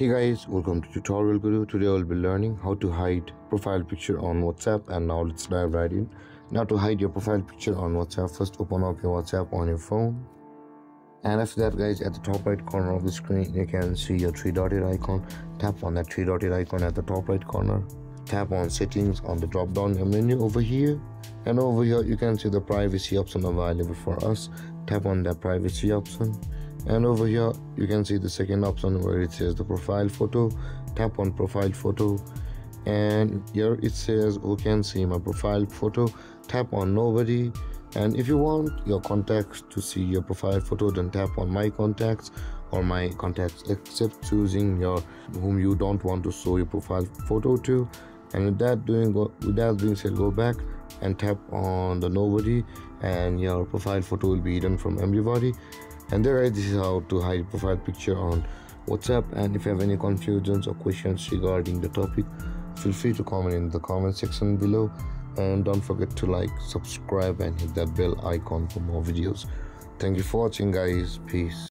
Hey guys, welcome to tutorial guru. Today I will be learning how to hide profile picture on WhatsApp and now let's dive right in. Now to hide your profile picture on WhatsApp, first open up your WhatsApp on your phone. And after that guys, at the top right corner of the screen, you can see your three dotted icon. Tap on that three dotted icon at the top right corner. Tap on settings on the drop down menu over here. And over here you can see the privacy option available for us. Tap on that privacy option and over here you can see the second option where it says the profile photo. Tap on profile photo. And here it says who can see my profile photo. Tap on nobody. And if you want your contacts to see your profile photo then tap on my contacts or my contacts except choosing your whom you don't want to show your profile photo to and with that doing with that being said go back and tap on the nobody and your profile photo will be hidden from everybody. And there this is how to hide profile picture on whatsapp. And if you have any confusions or questions regarding the topic feel free to comment in the comment section below. And don't forget to like subscribe and hit that bell icon for more videos. Thank you for watching guys. Peace